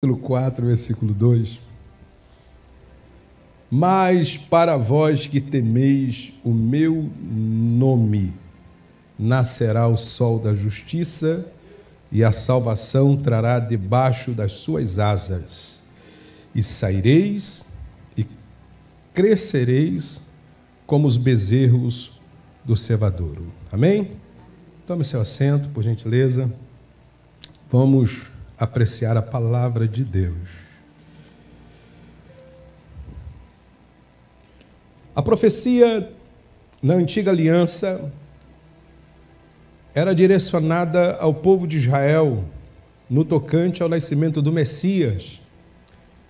capítulo 4, versículo 2. Mas para vós que temeis o meu nome, nascerá o sol da justiça, e a salvação trará debaixo das suas asas, e saireis e crescereis como os bezerros do cevadouro. Amém? Tome seu assento, por gentileza. Vamos apreciar a palavra de Deus. A profecia na antiga aliança era direcionada ao povo de Israel no tocante ao nascimento do Messias.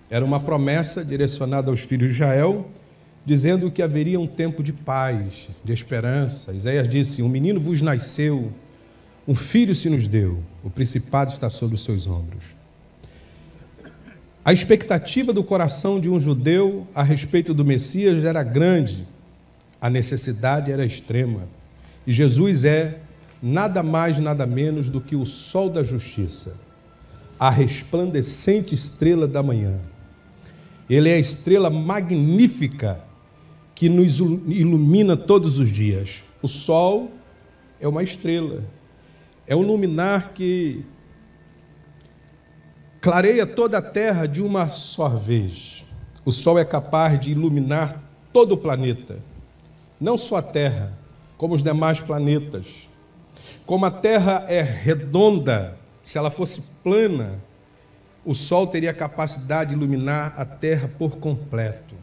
Era uma promessa direcionada aos filhos de Israel, dizendo que haveria um tempo de paz, de esperança. Isaías disse: Um menino vos nasceu, um filho se nos deu, o principado está sobre os seus ombros. A expectativa do coração de um judeu a respeito do Messias era grande, a necessidade era extrema. E Jesus é nada mais, nada menos do que o sol da justiça, a resplandecente estrela da manhã. Ele é a estrela magnífica que nos ilumina todos os dias. O sol é uma estrela, é um luminar que clareia toda a terra de uma só vez. O sol é capaz de iluminar todo o planeta, não só a Terra, como os demais planetas. Como a Terra é redonda, se ela fosse plana, o sol teria a capacidade de iluminar a Terra por completo.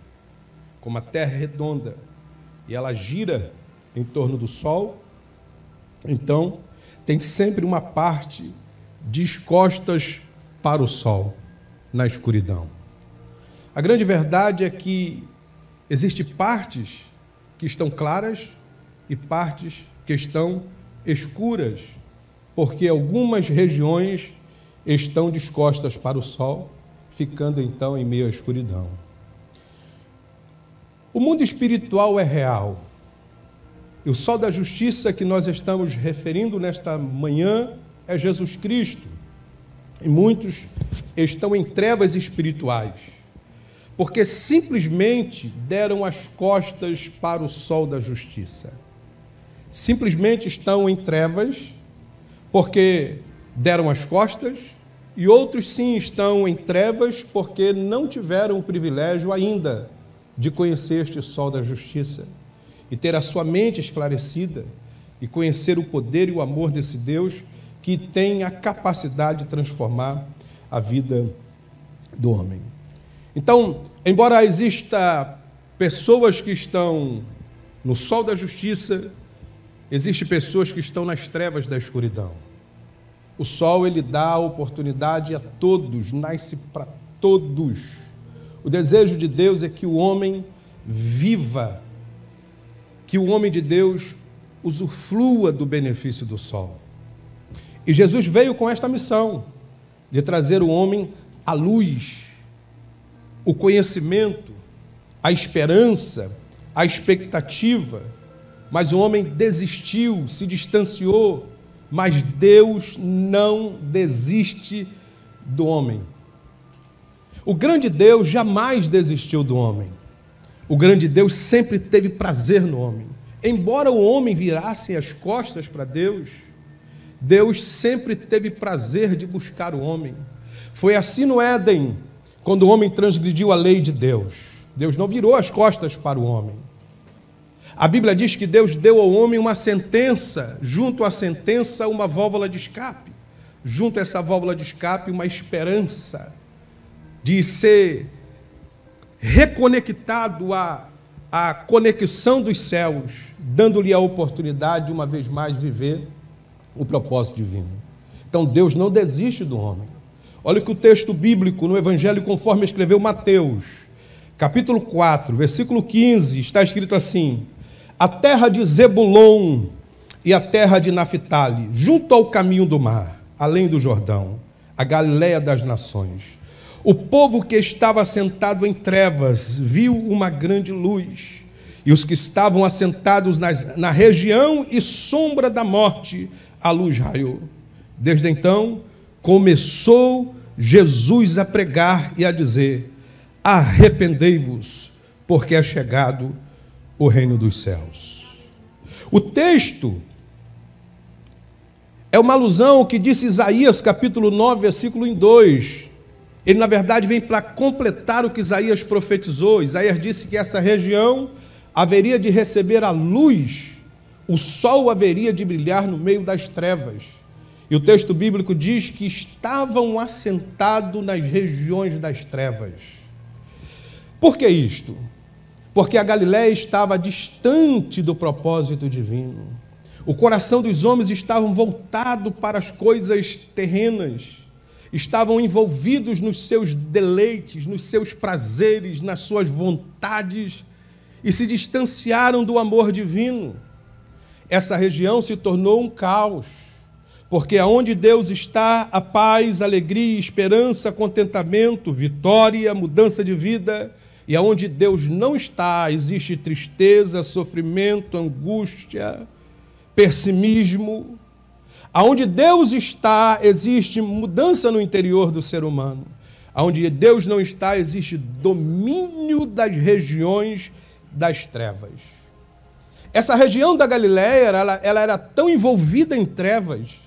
Como a Terra é redonda e ela gira em torno do sol, então tem sempre uma parte descostas para o sol na escuridão. A grande verdade é que existe partes que estão claras e partes que estão escuras, porque algumas regiões estão descostas para o sol, ficando então em meio à escuridão. O mundo espiritual é real, e o sol da justiça que nós estamos referindo nesta manhã é Jesus Cristo. E muitos estão em trevas espirituais, porque simplesmente deram as costas para o sol da justiça. Simplesmente estão em trevas, porque deram as costas, e outros sim estão em trevas, porque não tiveram o privilégio ainda de conhecer este sol da justiça e ter a sua mente esclarecida e conhecer o poder e o amor desse Deus que tem a capacidade de transformar a vida do homem. Então, embora exista pessoas que estão no sol da justiça, existem pessoas que estão nas trevas da escuridão. O sol ele dá oportunidade a todos, nasce para todos. O desejo de Deus é que o homem viva que o homem de Deus usufrua do benefício do sol. E Jesus veio com esta missão de trazer o homem à luz, o conhecimento, a esperança, a expectativa. Mas o homem desistiu, se distanciou, mas Deus não desiste do homem. O grande Deus jamais desistiu do homem. O grande Deus sempre teve prazer no homem. Embora o homem virasse as costas para Deus, Deus sempre teve prazer de buscar o homem. Foi assim no Éden, quando o homem transgrediu a lei de Deus. Deus não virou as costas para o homem. A Bíblia diz que Deus deu ao homem uma sentença, junto à sentença, uma válvula de escape. Junto a essa válvula de escape, uma esperança de ser reconectado à, à conexão dos céus, dando-lhe a oportunidade de uma vez mais viver o propósito divino. Então Deus não desiste do homem. Olha que o texto bíblico no Evangelho, conforme escreveu Mateus, capítulo 4, versículo 15, está escrito assim: A terra de Zebulon e a terra de Naphtali, junto ao caminho do mar, além do Jordão, a Galiléia das nações. O povo que estava sentado em trevas viu uma grande luz, e os que estavam assentados nas, na região e sombra da morte, a luz raiou. Desde então, começou Jesus a pregar e a dizer: Arrependei-vos, porque é chegado o reino dos céus. O texto é uma alusão que disse Isaías capítulo 9, versículo 2. Ele, na verdade, vem para completar o que Isaías profetizou. Isaías disse que essa região haveria de receber a luz, o sol haveria de brilhar no meio das trevas. E o texto bíblico diz que estavam assentados nas regiões das trevas. Por que isto? Porque a Galiléia estava distante do propósito divino. O coração dos homens estava voltado para as coisas terrenas, estavam envolvidos nos seus deleites, nos seus prazeres, nas suas vontades e se distanciaram do amor divino. Essa região se tornou um caos, porque aonde Deus está, a paz, alegria, esperança, contentamento, vitória, mudança de vida, e aonde Deus não está, existe tristeza, sofrimento, angústia, pessimismo. Aonde Deus está, existe mudança no interior do ser humano. Aonde Deus não está, existe domínio das regiões das trevas. Essa região da Galiléia, ela, ela era tão envolvida em trevas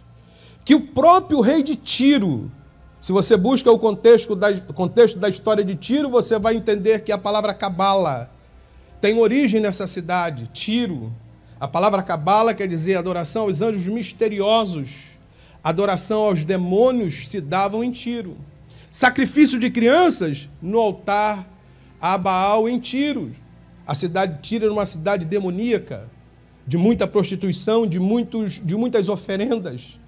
que o próprio rei de Tiro, se você busca o contexto da, contexto da história de Tiro, você vai entender que a palavra cabala tem origem nessa cidade, Tiro. A palavra cabala quer dizer adoração aos anjos misteriosos. Adoração aos demônios se davam em Tiro. Sacrifício de crianças no altar a Baal em Tiro. A cidade de Tiro era uma cidade demoníaca, de muita prostituição, de, muitos, de muitas oferendas.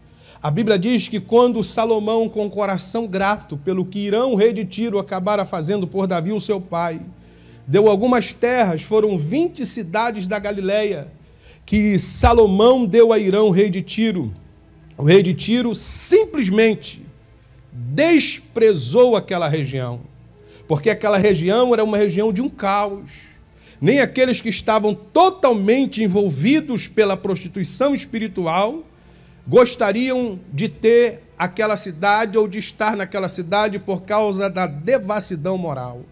A Bíblia diz que quando Salomão, com coração grato pelo que Irão, rei de Tiro, acabara fazendo por Davi, o seu pai, deu algumas terras, foram 20 cidades da Galileia, que Salomão deu a Irão, rei de Tiro. O rei de Tiro simplesmente desprezou aquela região, porque aquela região era uma região de um caos. Nem aqueles que estavam totalmente envolvidos pela prostituição espiritual gostariam de ter aquela cidade ou de estar naquela cidade por causa da devassidão moral,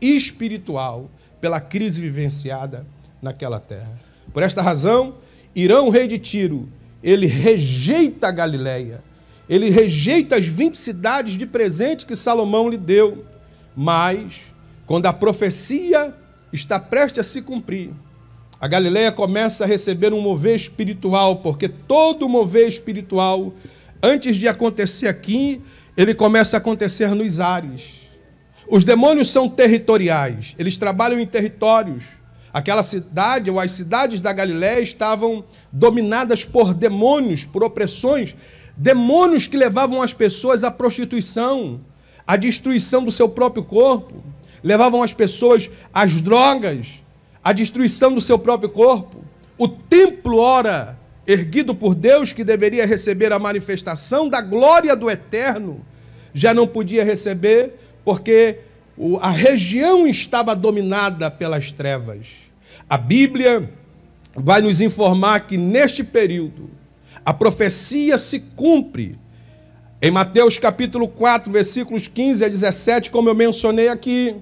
espiritual, pela crise vivenciada naquela terra. Por esta razão, Irão, rei de Tiro, ele rejeita a Galileia, ele rejeita as 20 cidades de presente que Salomão lhe deu. Mas, quando a profecia está prestes a se cumprir, a Galileia começa a receber um mover espiritual, porque todo mover espiritual, antes de acontecer aqui, ele começa a acontecer nos ares. Os demônios são territoriais, eles trabalham em territórios. Aquela cidade, ou as cidades da Galiléia, estavam dominadas por demônios, por opressões, demônios que levavam as pessoas à prostituição, à destruição do seu próprio corpo, levavam as pessoas às drogas, à destruição do seu próprio corpo. O templo, ora, erguido por Deus, que deveria receber a manifestação da glória do eterno, já não podia receber, porque a região estava dominada pelas trevas. A Bíblia vai nos informar que neste período a profecia se cumpre. Em Mateus capítulo 4, versículos 15 a 17, como eu mencionei aqui,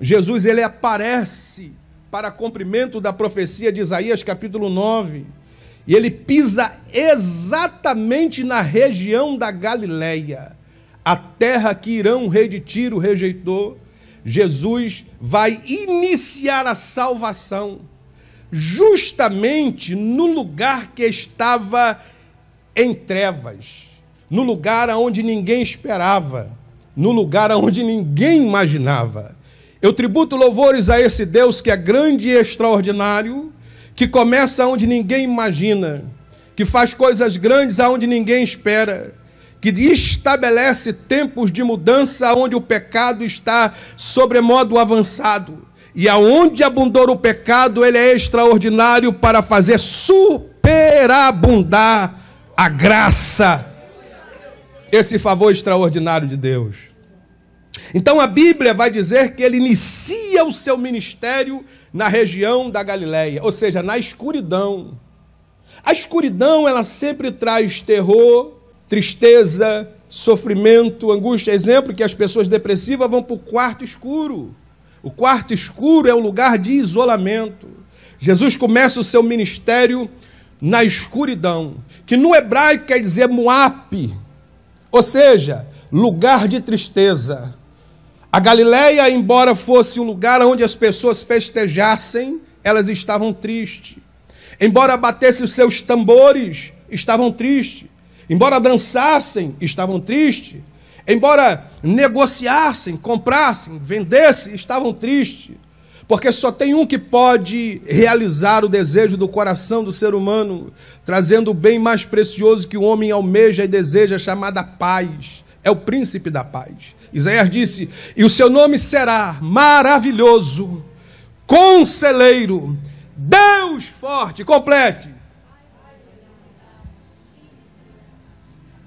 Jesus ele aparece para cumprimento da profecia de Isaías capítulo 9, e ele pisa exatamente na região da Galileia, a terra que Irão, rei de Tiro, rejeitou, Jesus vai iniciar a salvação justamente no lugar que estava em trevas, no lugar onde ninguém esperava, no lugar onde ninguém imaginava. Eu tributo louvores a esse Deus que é grande e extraordinário, que começa onde ninguém imagina, que faz coisas grandes aonde ninguém espera que estabelece tempos de mudança onde o pecado está sobremodo avançado. E aonde abundou o pecado, ele é extraordinário para fazer superabundar a graça. Esse favor extraordinário de Deus. Então a Bíblia vai dizer que ele inicia o seu ministério na região da Galileia, ou seja, na escuridão. A escuridão, ela sempre traz terror, tristeza, sofrimento, angústia. Exemplo que as pessoas depressivas vão para o quarto escuro. O quarto escuro é um lugar de isolamento. Jesus começa o seu ministério na escuridão, que no hebraico quer dizer muape, ou seja, lugar de tristeza. A Galileia, embora fosse um lugar onde as pessoas festejassem, elas estavam tristes. Embora batessem os seus tambores, estavam tristes. Embora dançassem, estavam tristes. Embora negociassem, comprassem, vendessem, estavam tristes. Porque só tem um que pode realizar o desejo do coração do ser humano, trazendo o bem mais precioso que o homem almeja e deseja, chamada paz. É o príncipe da paz. Isaías disse: E o seu nome será maravilhoso, conselheiro, Deus forte. Complete.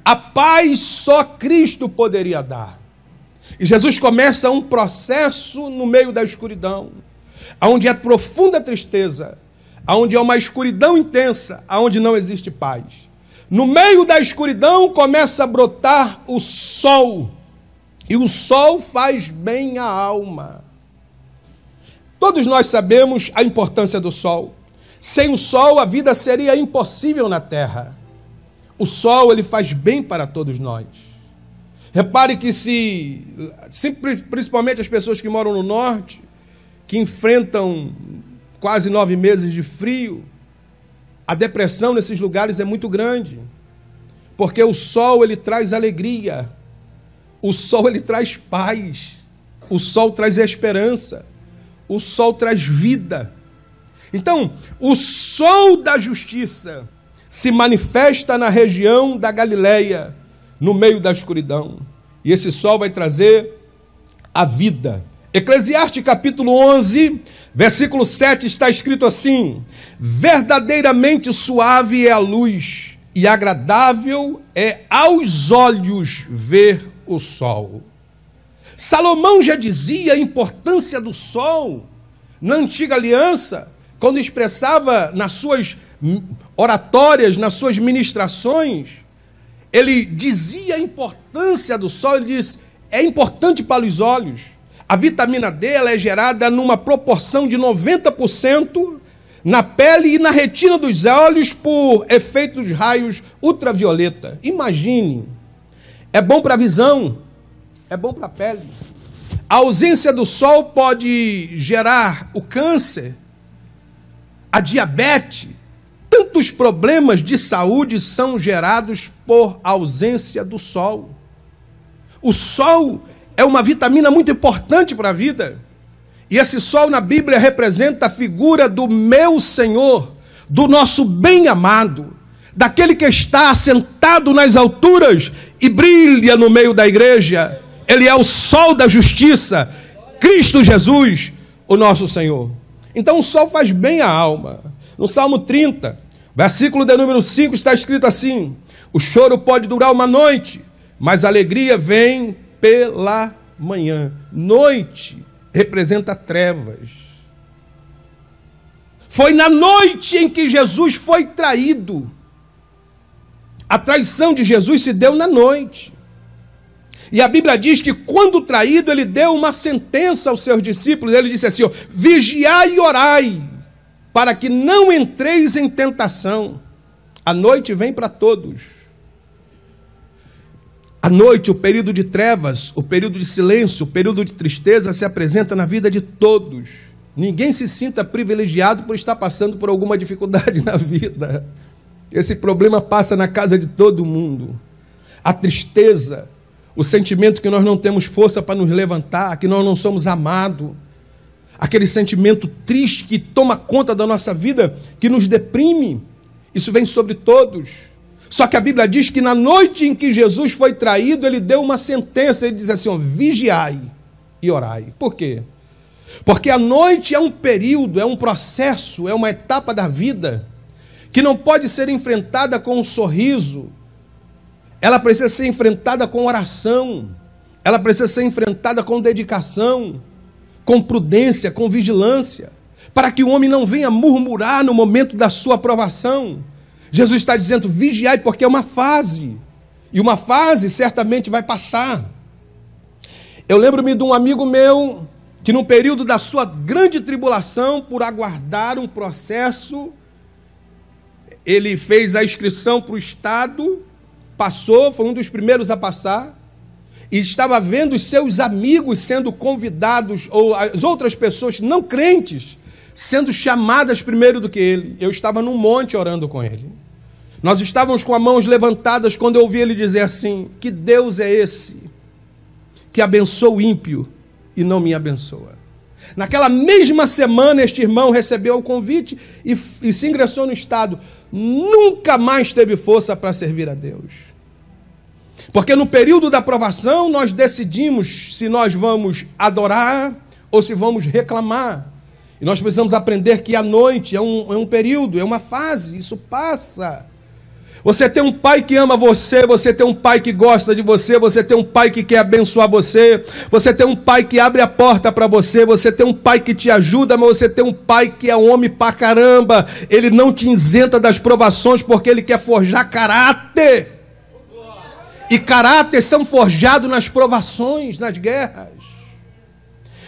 A paz só Cristo poderia dar. E Jesus começa um processo no meio da escuridão, onde há profunda tristeza, onde há uma escuridão intensa, onde não existe paz. No meio da escuridão começa a brotar o sol, e o sol faz bem à alma. Todos nós sabemos a importância do sol. Sem o sol, a vida seria impossível na terra. O sol ele faz bem para todos nós. Repare que se, principalmente as pessoas que moram no norte, que enfrentam quase nove meses de frio, a depressão nesses lugares é muito grande, porque o sol ele traz alegria, o sol ele traz paz, o sol traz esperança, o sol traz vida. Então, o sol da justiça se manifesta na região da Galileia, no meio da escuridão. E esse sol vai trazer a vida. Eclesiastes capítulo 11, versículo 7 está escrito assim: Verdadeiramente suave é a luz, e agradável é aos olhos ver o sol. Salomão já dizia a importância do sol na antiga aliança, quando expressava nas suas oratórias, nas suas ministrações, ele dizia a importância do sol, ele diz: é importante para os olhos. A vitamina D ela é gerada numa proporção de 90% na pele e na retina dos olhos por efeito dos raios ultravioleta. Imagine. É bom para a visão, é bom para a pele. A ausência do sol pode gerar o câncer, a diabetes, Tantos problemas de saúde são gerados por ausência do sol. O sol é uma vitamina muito importante para a vida. E esse sol na Bíblia representa a figura do meu Senhor, do nosso bem amado, daquele que está assentado nas alturas e brilha no meio da igreja. Ele é o sol da justiça, Cristo Jesus, o nosso Senhor. Então o sol faz bem à alma. No Salmo 30, Versículo de número 5 está escrito assim: O choro pode durar uma noite, mas a alegria vem pela manhã. Noite representa trevas. Foi na noite em que Jesus foi traído. A traição de Jesus se deu na noite. E a Bíblia diz que quando traído, ele deu uma sentença aos seus discípulos. Ele disse assim: ó, vigiai e orai para que não entreis em tentação. A noite vem para todos. A noite, o período de trevas, o período de silêncio, o período de tristeza se apresenta na vida de todos. Ninguém se sinta privilegiado por estar passando por alguma dificuldade na vida. Esse problema passa na casa de todo mundo. A tristeza, o sentimento que nós não temos força para nos levantar, que nós não somos amados, aquele sentimento triste que toma conta da nossa vida, que nos deprime. Isso vem sobre todos. Só que a Bíblia diz que na noite em que Jesus foi traído, ele deu uma sentença, ele diz assim: ó, vigiai e orai. Por quê? Porque a noite é um período, é um processo, é uma etapa da vida que não pode ser enfrentada com um sorriso. Ela precisa ser enfrentada com oração. Ela precisa ser enfrentada com dedicação com prudência, com vigilância, para que o homem não venha murmurar no momento da sua aprovação. Jesus está dizendo: vigiai, porque é uma fase. E uma fase certamente vai passar. Eu lembro-me de um amigo meu que, no período da sua grande tribulação, por aguardar um processo, ele fez a inscrição para o Estado, passou, foi um dos primeiros a passar, e estava vendo os seus amigos sendo convidados, ou as outras pessoas não crentes, sendo chamadas primeiro do que ele. Eu estava num monte orando com ele. Nós estávamos com as mãos levantadas quando eu ouvi ele dizer assim: Que Deus é esse que abençoa o ímpio e não me abençoa? Naquela mesma semana, este irmão recebeu o convite e, e se ingressou no Estado. Nunca mais teve força para servir a Deus. Porque no período da aprovação, nós decidimos se nós vamos adorar ou se vamos reclamar. E nós precisamos aprender que a noite é um, é um período, é uma fase, isso passa. Você tem um pai que ama você, você tem um pai que gosta de você, você tem um pai que quer abençoar você, você tem um pai que abre a porta para você, você tem um pai que te ajuda, mas você tem um pai que é homem pra caramba. Ele não te isenta das provações porque ele quer forjar caráter. E caráter são forjados nas provações, nas guerras.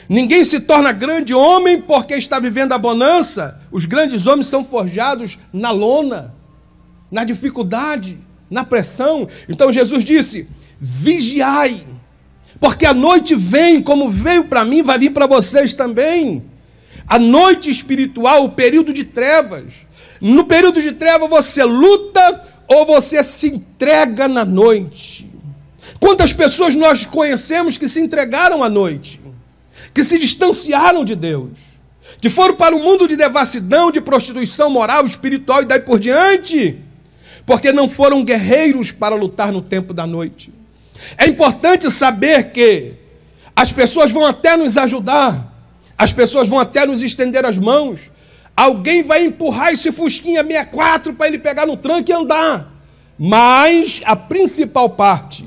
Ninguém se torna grande homem porque está vivendo a bonança. Os grandes homens são forjados na lona na dificuldade, na pressão. Então Jesus disse: vigiai, porque a noite vem, como veio para mim, vai vir para vocês também. A noite espiritual, o período de trevas. No período de trevas você luta ou você se entrega na noite. Quantas pessoas nós conhecemos que se entregaram à noite, que se distanciaram de Deus, que foram para o mundo de devassidão, de prostituição moral, espiritual e daí por diante? porque não foram guerreiros para lutar no tempo da noite. É importante saber que as pessoas vão até nos ajudar, as pessoas vão até nos estender as mãos. Alguém vai empurrar esse Fusquinha 64 para ele pegar no tranco e andar. Mas a principal parte,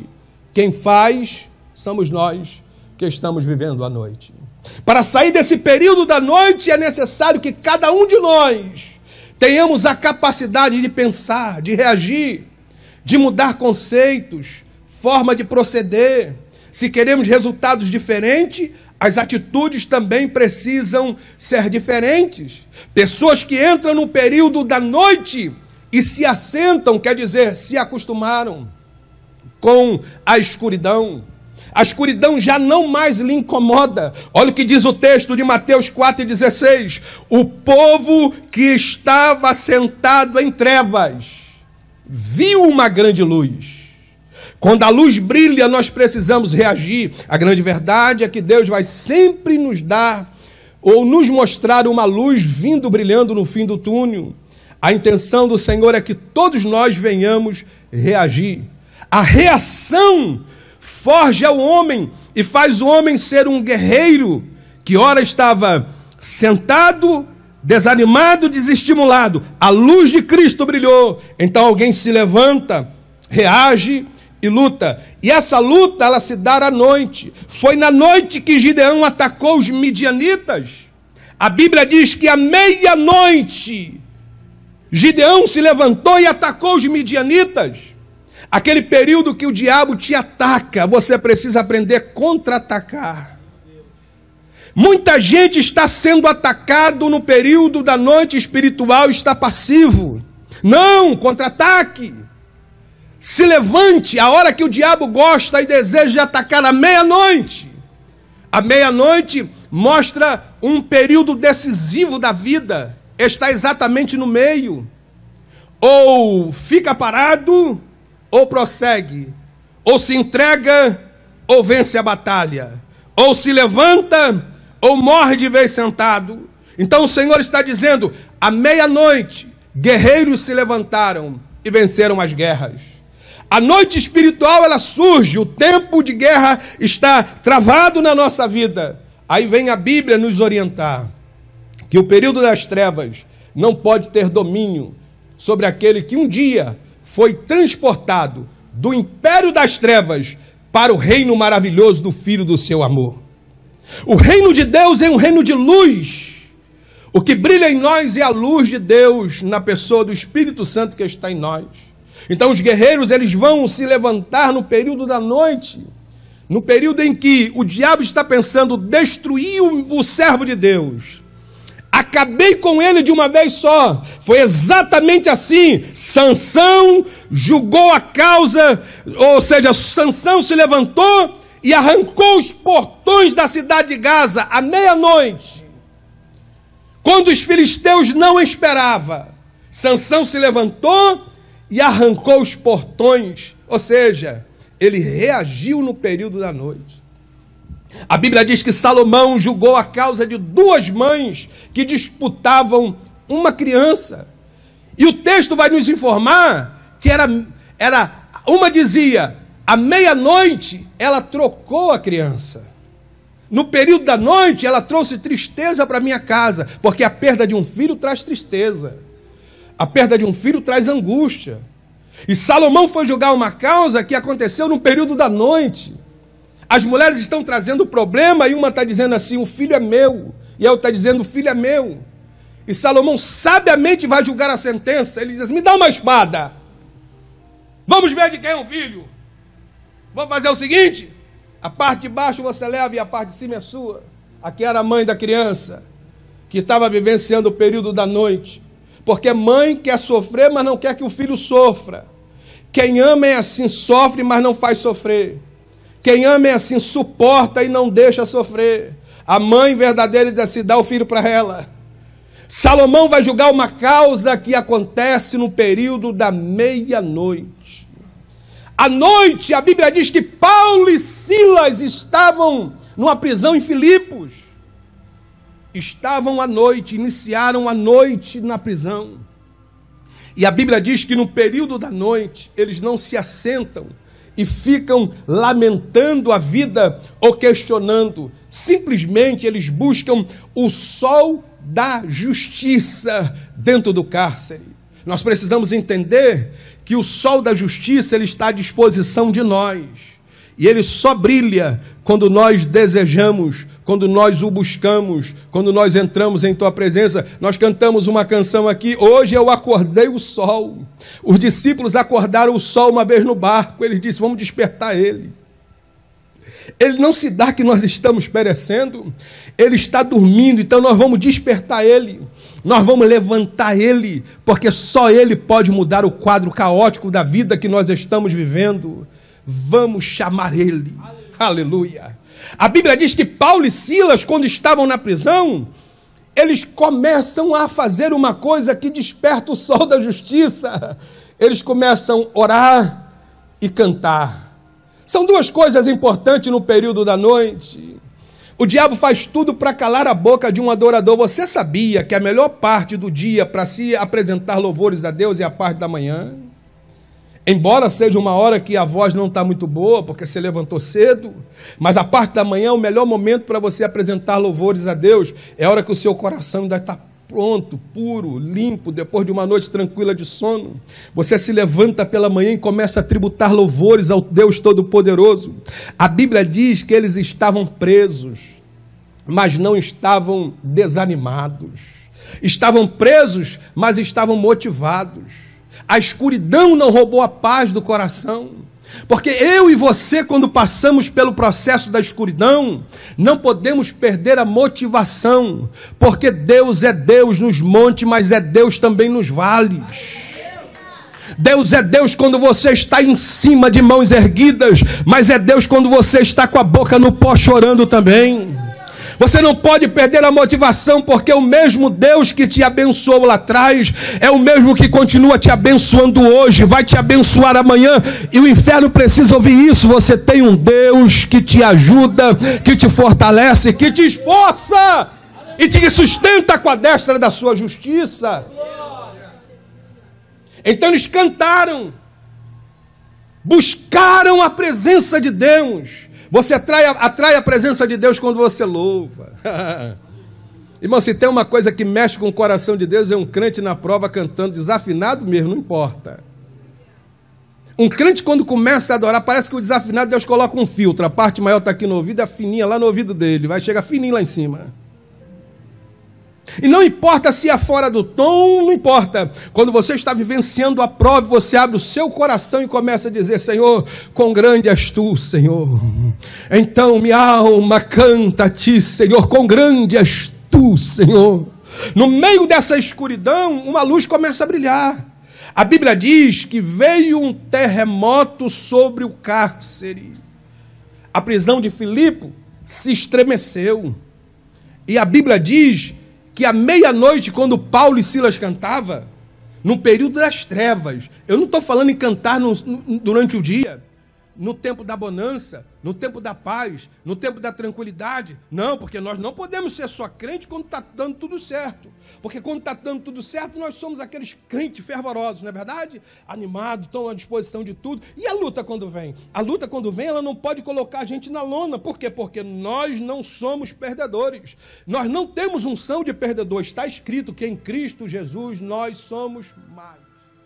quem faz, somos nós que estamos vivendo a noite. Para sair desse período da noite é necessário que cada um de nós tenhamos a capacidade de pensar, de reagir, de mudar conceitos, forma de proceder. Se queremos resultados diferentes, as atitudes também precisam ser diferentes. Pessoas que entram no período da noite e se assentam, quer dizer, se acostumaram com a escuridão. A escuridão já não mais lhe incomoda. Olha o que diz o texto de Mateus 4,16: O povo que estava sentado em trevas viu uma grande luz. Quando a luz brilha, nós precisamos reagir. A grande verdade é que Deus vai sempre nos dar ou nos mostrar uma luz vindo brilhando no fim do túnel. A intenção do Senhor é que todos nós venhamos reagir. A reação forja o homem e faz o homem ser um guerreiro que ora estava sentado, desanimado, desestimulado. A luz de Cristo brilhou. Então alguém se levanta, reage e luta. E essa luta ela se dá à noite. Foi na noite que Gideão atacou os midianitas. A Bíblia diz que à meia-noite Gideão se levantou e atacou os midianitas. Aquele período que o diabo te ataca, você precisa aprender a contra-atacar. Muita gente está sendo atacado no período da noite espiritual, está passivo. Não, contra-ataque. Se levante a hora que o diabo gosta e deseja de atacar à meia-noite. A meia-noite mostra um período decisivo da vida, está exatamente no meio. Ou fica parado, ou prossegue, ou se entrega, ou vence a batalha, ou se levanta, ou morre de vez sentado. Então o Senhor está dizendo: à meia-noite, guerreiros se levantaram e venceram as guerras. A noite espiritual ela surge, o tempo de guerra está travado na nossa vida. Aí vem a Bíblia nos orientar que o período das trevas não pode ter domínio sobre aquele que um dia foi transportado do império das trevas para o reino maravilhoso do Filho do seu amor. O reino de Deus é um reino de luz. O que brilha em nós é a luz de Deus na pessoa do Espírito Santo que está em nós. Então os guerreiros eles vão se levantar no período da noite, no período em que o diabo está pensando destruir o, servo de Deus. Acabei com ele de uma vez só. Foi exatamente assim. Sansão julgou a causa, ou seja, Sansão se levantou e arrancou os portões da cidade de Gaza à meia-noite. Quando os filisteus não esperavam, Sansão se levantou e arrancou os portões, ou seja, ele reagiu no período da noite. A Bíblia diz que Salomão julgou a causa de duas mães que disputavam uma criança. E o texto vai nos informar que era, era uma dizia, à meia-noite ela trocou a criança. No período da noite ela trouxe tristeza para minha casa, porque a perda de um filho traz tristeza. A perda de um filho traz angústia. E Salomão foi julgar uma causa que aconteceu no período da noite. As mulheres estão trazendo problema e uma está dizendo assim: o filho é meu. E a outra está dizendo: o filho é meu. E Salomão sabiamente vai julgar a sentença. Ele diz assim: me dá uma espada. Vamos ver de quem é o filho. Vamos fazer o seguinte: a parte de baixo você leva e a parte de cima é sua. Aqui era a mãe da criança que estava vivenciando o período da noite. Porque mãe quer sofrer, mas não quer que o filho sofra. Quem ama é assim, sofre, mas não faz sofrer. Quem ama é assim, suporta e não deixa sofrer. A mãe verdadeira diz assim: dá o filho para ela. Salomão vai julgar uma causa que acontece no período da meia-noite. À noite, a Bíblia diz que Paulo e Silas estavam numa prisão em Filipos. Estavam à noite, iniciaram a noite na prisão. E a Bíblia diz que no período da noite eles não se assentam e ficam lamentando a vida ou questionando. Simplesmente eles buscam o sol da justiça dentro do cárcere. Nós precisamos entender que o sol da justiça ele está à disposição de nós. E ele só brilha quando nós desejamos, quando nós o buscamos, quando nós entramos em tua presença. Nós cantamos uma canção aqui, hoje eu acordei o sol. Os discípulos acordaram o sol uma vez no barco, ele disse: "Vamos despertar ele". Ele não se dá que nós estamos perecendo, ele está dormindo, então nós vamos despertar ele. Nós vamos levantar ele, porque só ele pode mudar o quadro caótico da vida que nós estamos vivendo. Vamos chamar ele. Aleluia. A Bíblia diz que Paulo e Silas, quando estavam na prisão, eles começam a fazer uma coisa que desperta o sol da justiça. Eles começam a orar e cantar. São duas coisas importantes no período da noite. O diabo faz tudo para calar a boca de um adorador. Você sabia que a melhor parte do dia para se apresentar louvores a Deus é a parte da manhã? Embora seja uma hora que a voz não está muito boa, porque você levantou cedo, mas a parte da manhã, o melhor momento para você apresentar louvores a Deus é a hora que o seu coração ainda está pronto, puro, limpo, depois de uma noite tranquila de sono. Você se levanta pela manhã e começa a tributar louvores ao Deus Todo-Poderoso. A Bíblia diz que eles estavam presos, mas não estavam desanimados. Estavam presos, mas estavam motivados. A escuridão não roubou a paz do coração. Porque eu e você, quando passamos pelo processo da escuridão, não podemos perder a motivação, porque Deus é Deus nos montes, mas é Deus também nos vales. Deus é Deus quando você está em cima de mãos erguidas, mas é Deus quando você está com a boca no pó chorando também. Você não pode perder a motivação, porque o mesmo Deus que te abençoou lá atrás é o mesmo que continua te abençoando hoje, vai te abençoar amanhã, e o inferno precisa ouvir isso. Você tem um Deus que te ajuda, que te fortalece, que te esforça e te sustenta com a destra da sua justiça. Então eles cantaram, buscaram a presença de Deus. Você atrai, atrai a presença de Deus quando você louva. Irmão, se tem uma coisa que mexe com o coração de Deus, é um crente na prova cantando desafinado mesmo, não importa. Um crente, quando começa a adorar, parece que o desafinado Deus coloca um filtro. A parte maior está aqui no ouvido, a fininha lá no ouvido dele. Vai chegar fininho lá em cima. E não importa se é fora do tom, não importa. Quando você está vivenciando a prova, você abre o seu coração e começa a dizer: Senhor, quão grande és tu, Senhor. Então minha alma canta a ti, Senhor, quão grande és tu, Senhor. No meio dessa escuridão, uma luz começa a brilhar. A Bíblia diz que veio um terremoto sobre o cárcere. A prisão de Filipe se estremeceu. E a Bíblia diz que à meia-noite, quando Paulo e Silas cantavam, no período das trevas, eu não estou falando em cantar no, durante o dia, no tempo da bonança, no tempo da paz, no tempo da tranquilidade. Não, porque nós não podemos ser só crente quando está dando tudo certo. Porque quando está dando tudo certo, nós somos aqueles crentes fervorosos, não é verdade? Animados, estão à disposição de tudo. E a luta quando vem? A luta quando vem, ela não pode colocar a gente na lona. Por quê? Porque nós não somos perdedores. Nós não temos unção de perdedor. Está escrito que em Cristo Jesus nós somos mais.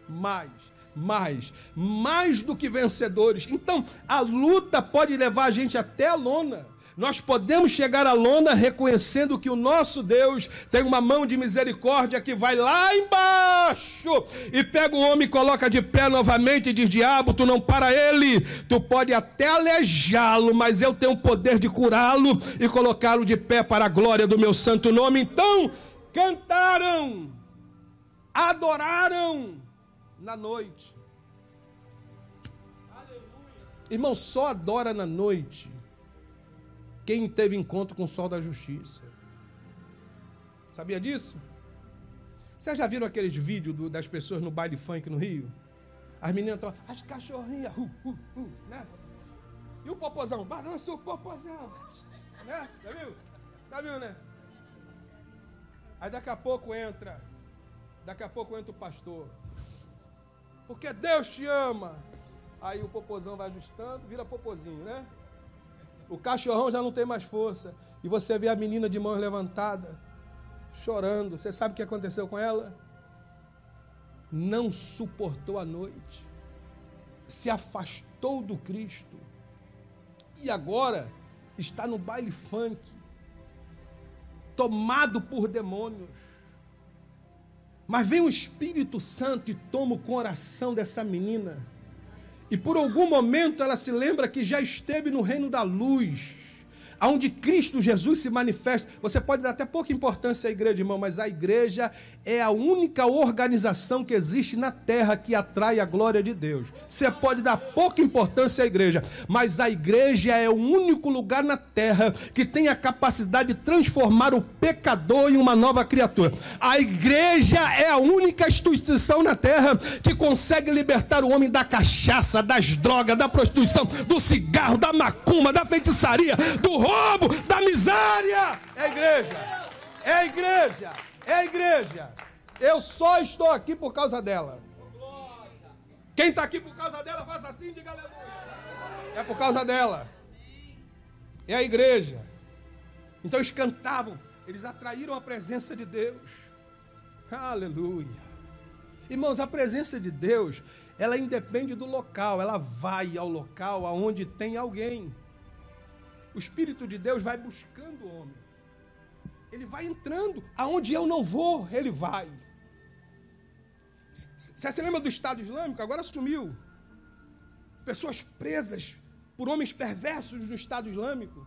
Mais mais, mais do que vencedores. Então, a luta pode levar a gente até a lona. Nós podemos chegar à lona reconhecendo que o nosso Deus tem uma mão de misericórdia que vai lá embaixo e pega o homem e coloca de pé novamente e diz: Diabo, tu não para ele, tu pode até aleijá-lo, mas eu tenho o poder de curá-lo e colocá-lo de pé para a glória do meu santo nome. Então, cantaram, adoraram, na noite. Irmão, só adora na noite quem teve encontro com o sol da justiça. Sabia disso? Vocês já viram aqueles vídeos do, das pessoas no baile funk no Rio? As meninas estão, as cachorrinhas, uh, uh, uh, né? E o popozão, balança o popozão, né? Já viu? Já viu, né? Aí daqui a pouco entra, daqui a pouco entra o pastor porque Deus te ama. Aí o popozão vai ajustando, vira popozinho, né? O cachorrão já não tem mais força. E você vê a menina de mãos levantada, chorando. Você sabe o que aconteceu com ela? Não suportou a noite. Se afastou do Cristo. E agora está no baile funk, tomado por demônios mas vem o Espírito Santo e toma o coração dessa menina. E por algum momento ela se lembra que já esteve no reino da luz aonde Cristo Jesus se manifesta. Você pode dar até pouca importância à igreja, irmão, mas a igreja é a única organização que existe na terra que atrai a glória de Deus. Você pode dar pouca importância à igreja, mas a igreja é o único lugar na terra que tem a capacidade de transformar o pecador em uma nova criatura. A igreja é a única instituição na terra que consegue libertar o homem da cachaça, das drogas, da prostituição, do cigarro, da macumba, da feitiçaria, do roubo, da miséria. É igreja. É igreja. É igreja. Eu só estou aqui por causa dela. Quem está aqui por causa dela, faça assim, diga aleluia. É por causa dela. É a igreja. Então eles cantavam, eles atraíram a presença de Deus. Aleluia. Irmãos, a presença de Deus, ela independe do local, ela vai ao local aonde tem alguém. O Espírito de Deus vai buscando o homem. Ele vai entrando. Aonde eu não vou, ele vai. Você se lembra do Estado Islâmico? Agora sumiu. Pessoas presas por homens perversos do Estado Islâmico.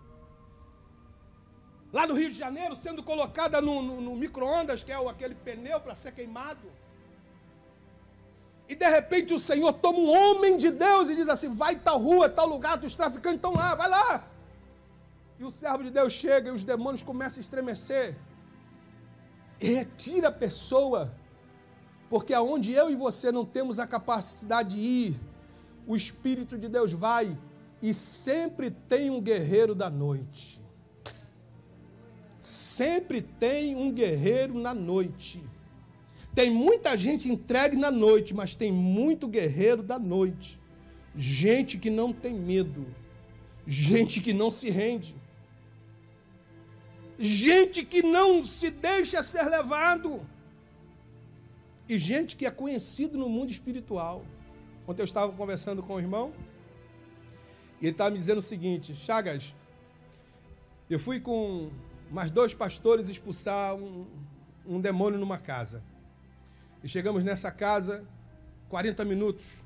Lá no Rio de Janeiro, sendo colocada no, no, no micro-ondas, que é o, aquele pneu para ser queimado. E de repente o Senhor toma um homem de Deus e diz assim: vai tal rua, tal lugar, os traficantes estão lá, vai lá. E o servo de Deus chega e os demônios começam a estremecer. E retira a pessoa. Porque aonde eu e você não temos a capacidade de ir, o Espírito de Deus vai e sempre tem um guerreiro da noite. Sempre tem um guerreiro na noite. Tem muita gente entregue na noite, mas tem muito guerreiro da noite. Gente que não tem medo. Gente que não se rende gente que não se deixa ser levado, e gente que é conhecido no mundo espiritual. Ontem eu estava conversando com o irmão, e ele estava me dizendo o seguinte: Chagas, eu fui com mais dois pastores expulsar um, um demônio numa casa. E chegamos nessa casa, 40 minutos,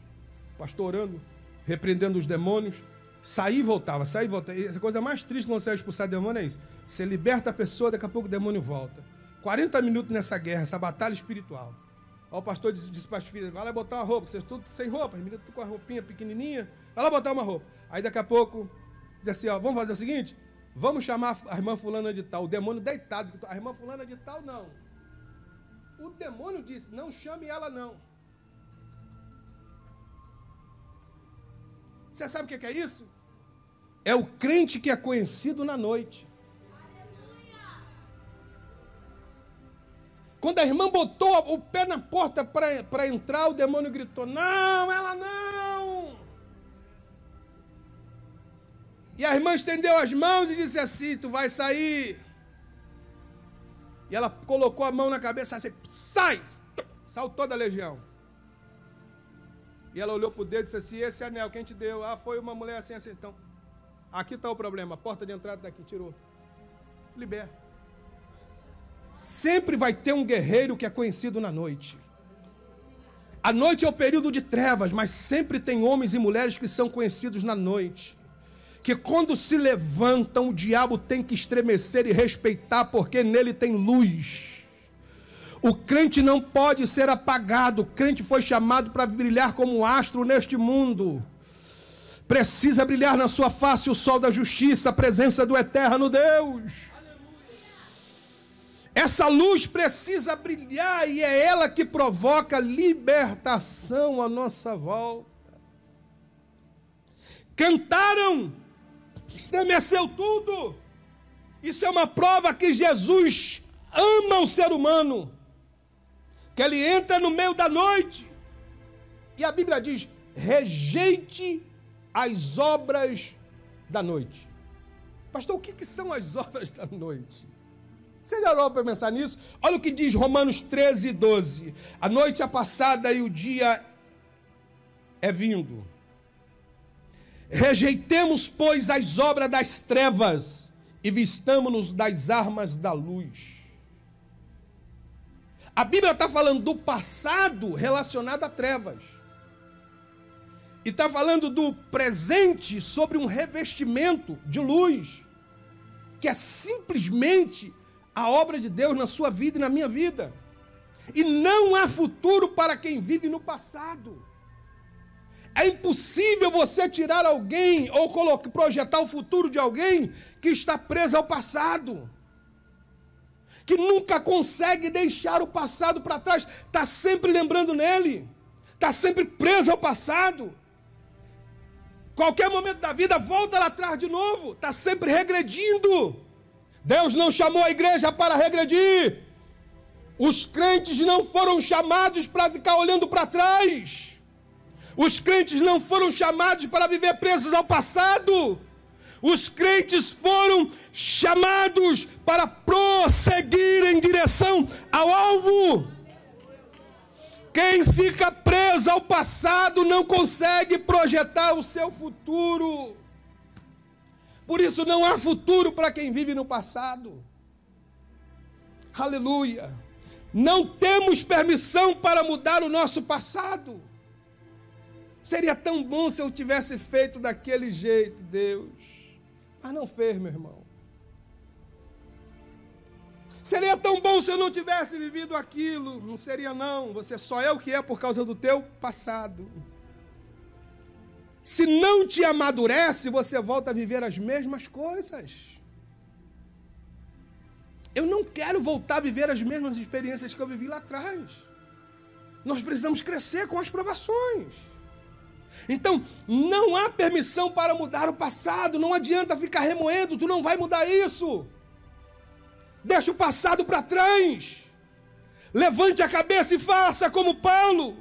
pastor orando, repreendendo os demônios. Saí e voltava, saí e voltava. E essa coisa mais triste quando você vai expulsar demônio é isso. Você liberta a pessoa, daqui a pouco o demônio volta. 40 minutos nessa guerra, essa batalha espiritual. Ó, o pastor disse, disse para as filhas: vai lá botar uma roupa, vocês tudo sem roupa, as meninas tudo com a roupinha pequenininha, vai lá botar uma roupa. Aí daqui a pouco, diz assim: ó, vamos fazer o seguinte: vamos chamar a irmã Fulana de Tal, o demônio deitado, a irmã Fulana de Tal não. O demônio disse: não chame ela não. Você sabe o que é isso? É o crente que é conhecido na noite. Quando a irmã botou o pé na porta para entrar, o demônio gritou: Não, ela não! E a irmã estendeu as mãos e disse assim: Tu vai sair. E ela colocou a mão na cabeça assim: Sai! Saltou da legião. E ela olhou para o dedo e disse assim: Esse anel, quem te deu? Ah, foi uma mulher assim, assim. Então, aqui está o problema: a porta de entrada daqui, tirou. Liberta. Sempre vai ter um guerreiro que é conhecido na noite. A noite é o período de trevas, mas sempre tem homens e mulheres que são conhecidos na noite. Que quando se levantam, o diabo tem que estremecer e respeitar, porque nele tem luz. O crente não pode ser apagado. O crente foi chamado para brilhar como um astro neste mundo. Precisa brilhar na sua face o sol da justiça, a presença do eterno Deus. Essa luz precisa brilhar e é ela que provoca libertação à nossa volta. Cantaram, estremeceu tudo. Isso é uma prova que Jesus ama o ser humano, que ele entra no meio da noite. E a Bíblia diz: rejeite as obras da noite. Pastor, o que, que são as obras da noite? Você já orou para pensar nisso? Olha o que diz Romanos 13, 12. A noite é passada e o dia é vindo. Rejeitemos, pois, as obras das trevas e vistamos-nos das armas da luz. A Bíblia está falando do passado relacionado a trevas. E está falando do presente sobre um revestimento de luz, que é simplesmente a obra de Deus na sua vida e na minha vida. E não há futuro para quem vive no passado. É impossível você tirar alguém ou projetar o futuro de alguém que está preso ao passado. Que nunca consegue deixar o passado para trás, está sempre lembrando nele, está sempre preso ao passado. Qualquer momento da vida volta lá atrás de novo, está sempre regredindo. Deus não chamou a igreja para regredir. Os crentes não foram chamados para ficar olhando para trás. Os crentes não foram chamados para viver presos ao passado. Os crentes foram chamados para prosseguir em direção ao alvo. Quem fica preso ao passado não consegue projetar o seu futuro. Por isso não há futuro para quem vive no passado. Aleluia. Não temos permissão para mudar o nosso passado. Seria tão bom se eu tivesse feito daquele jeito, Deus. Mas não fez, meu irmão. Seria tão bom se eu não tivesse vivido aquilo. Não seria, não. Você só é o que é por causa do teu passado. Se não te amadurece, você volta a viver as mesmas coisas. Eu não quero voltar a viver as mesmas experiências que eu vivi lá atrás. Nós precisamos crescer com as provações. Então, não há permissão para mudar o passado, não adianta ficar remoendo, tu não vai mudar isso. Deixa o passado para trás. Levante a cabeça e faça como Paulo.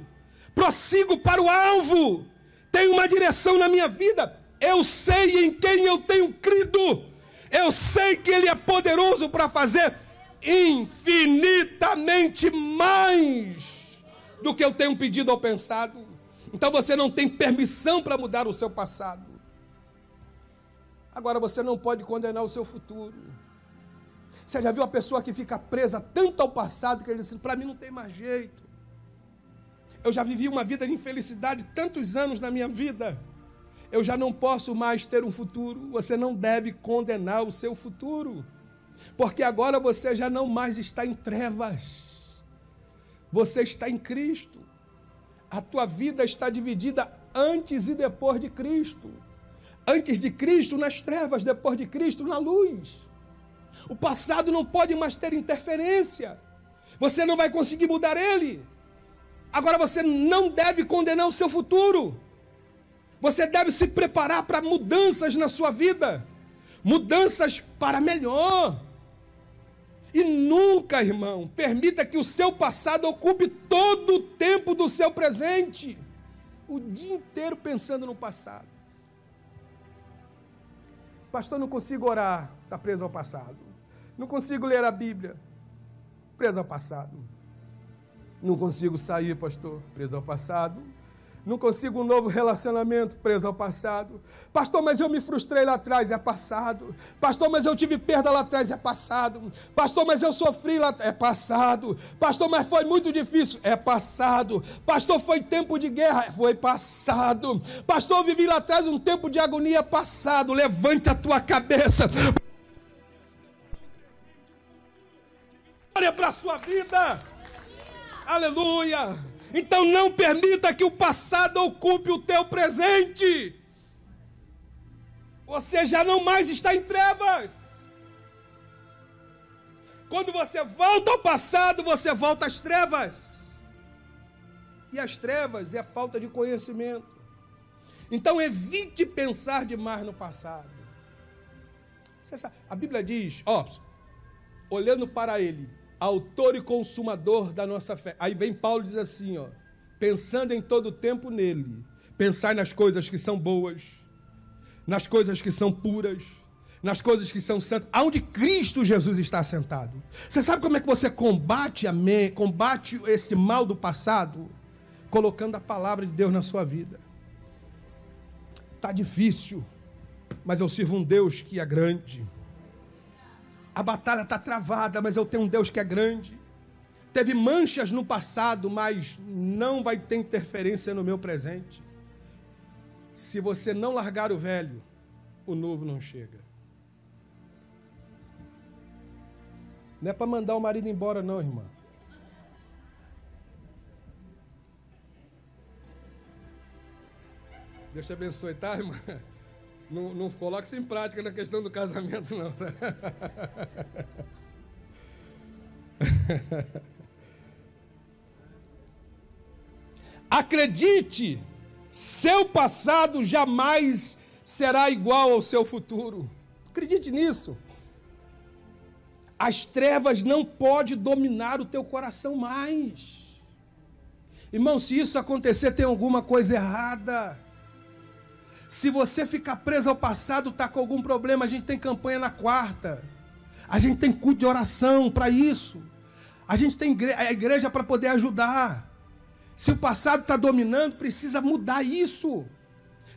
Prossigo para o alvo tem uma direção na minha vida. Eu sei em quem eu tenho crido. Eu sei que Ele é poderoso para fazer infinitamente mais do que eu tenho pedido ou pensado. Então você não tem permissão para mudar o seu passado. Agora você não pode condenar o seu futuro. Você já viu a pessoa que fica presa tanto ao passado que ele diz assim, para mim não tem mais jeito. Eu já vivi uma vida de infelicidade tantos anos na minha vida. Eu já não posso mais ter um futuro. Você não deve condenar o seu futuro. Porque agora você já não mais está em trevas. Você está em Cristo. A tua vida está dividida antes e depois de Cristo. Antes de Cristo nas trevas, depois de Cristo na luz. O passado não pode mais ter interferência. Você não vai conseguir mudar ele. Agora você não deve condenar o seu futuro. Você deve se preparar para mudanças na sua vida. Mudanças para melhor. E nunca, irmão, permita que o seu passado ocupe todo o tempo do seu presente. O dia inteiro pensando no passado. Pastor, não consigo orar, está preso ao passado. Não consigo ler a Bíblia, preso ao passado. Não consigo sair, pastor, preso ao passado. Não consigo um novo relacionamento preso ao passado. Pastor, mas eu me frustrei lá atrás, é passado. Pastor, mas eu tive perda lá atrás, é passado. Pastor, mas eu sofri lá, é passado. Pastor, mas foi muito difícil, é passado. Pastor, foi tempo de guerra, foi passado. Pastor, eu vivi lá atrás um tempo de agonia, é passado. Levante a tua cabeça. Olha para a sua vida. Aleluia. Então não permita que o passado ocupe o teu presente. Você já não mais está em trevas. Quando você volta ao passado, você volta às trevas. E as trevas é a falta de conhecimento. Então evite pensar demais no passado. a Bíblia diz, ó, olhando para ele, autor e consumador da nossa fé. Aí vem Paulo diz assim, ó, pensando em todo o tempo nele, pensar nas coisas que são boas, nas coisas que são puras, nas coisas que são santas, aonde Cristo Jesus está sentado. Você sabe como é que você combate a me, combate esse mal do passado? Colocando a palavra de Deus na sua vida. Tá difícil, mas eu sirvo um Deus que é grande a batalha está travada, mas eu tenho um Deus que é grande. Teve manchas no passado, mas não vai ter interferência no meu presente. Se você não largar o velho, o novo não chega. Não é para mandar o marido embora, não, irmã. Deus te abençoe, tá, irmã? Não, não coloque isso em prática na questão do casamento, não. Tá? Acredite, seu passado jamais será igual ao seu futuro. Acredite nisso. As trevas não podem dominar o teu coração mais. Irmão, se isso acontecer, tem alguma coisa errada. Se você ficar preso ao passado, está com algum problema, a gente tem campanha na quarta. A gente tem culto de oração para isso. A gente tem a igreja para poder ajudar. Se o passado está dominando, precisa mudar isso.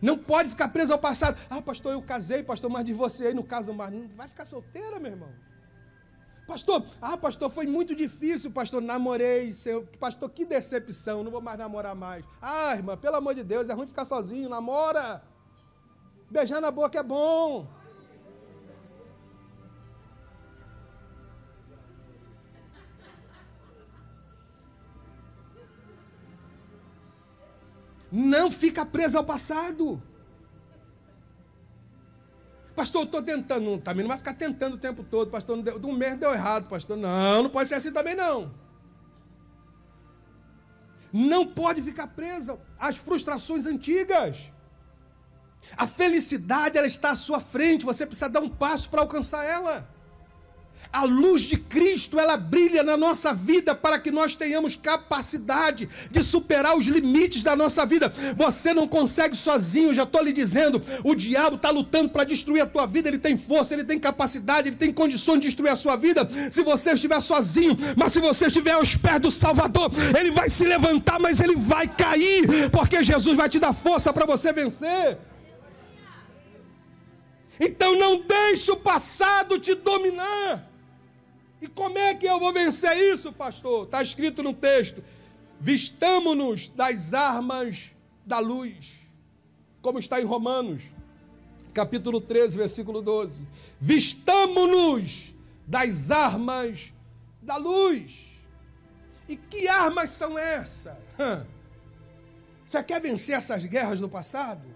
Não pode ficar preso ao passado. Ah, pastor, eu casei, pastor, mas de você aí no caso mais. Não vai ficar solteira, meu irmão. Pastor, ah, pastor, foi muito difícil, pastor, namorei, seu, pastor, que decepção, não vou mais namorar mais. Ah, irmã, pelo amor de Deus, é ruim ficar sozinho, namora. Beijar na boca é bom. Não fica preso ao passado. Pastor, eu estou tentando. Também não vai ficar tentando o tempo todo. Pastor, de um mês deu errado, pastor. Não, não pode ser assim também não. Não pode ficar preso às frustrações antigas. A felicidade ela está à sua frente, você precisa dar um passo para alcançar ela. A luz de Cristo, ela brilha na nossa vida para que nós tenhamos capacidade de superar os limites da nossa vida. Você não consegue sozinho, já estou lhe dizendo. O diabo está lutando para destruir a tua vida. Ele tem força, ele tem capacidade, ele tem condições de destruir a sua vida. Se você estiver sozinho, mas se você estiver aos pés do Salvador, ele vai se levantar, mas ele vai cair, porque Jesus vai te dar força para você vencer. Então não deixe o passado te dominar. E como é que eu vou vencer isso, pastor? Está escrito no texto: vistamo-nos das armas da luz, como está em Romanos, capítulo 13, versículo 12. Vistamo-nos das armas da luz. E que armas são essas? Você quer vencer essas guerras do passado?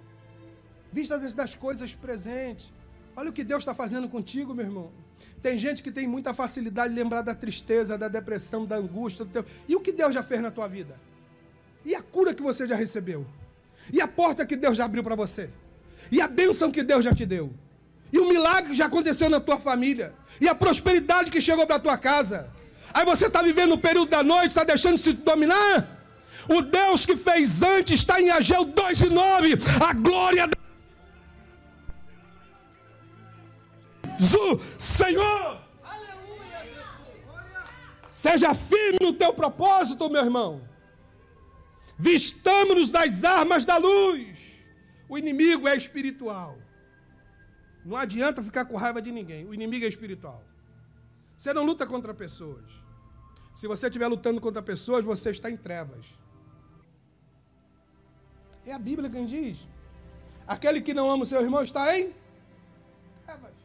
Vista das coisas presentes. Olha o que Deus está fazendo contigo, meu irmão. Tem gente que tem muita facilidade de lembrar da tristeza, da depressão, da angústia. Do teu... E o que Deus já fez na tua vida? E a cura que você já recebeu? E a porta que Deus já abriu para você? E a bênção que Deus já te deu? E o milagre que já aconteceu na tua família? E a prosperidade que chegou para tua casa? Aí você está vivendo o período da noite, está deixando de se dominar? O Deus que fez antes está em Ageu 2 e 9. A glória do Senhor. Seja firme no teu propósito, meu irmão. Vistamos-nos das armas da luz. O inimigo é espiritual. Não adianta ficar com raiva de ninguém. O inimigo é espiritual. Você não luta contra pessoas. Se você estiver lutando contra pessoas, você está em trevas. É a Bíblia quem diz. Aquele que não ama o seu irmão está em trevas.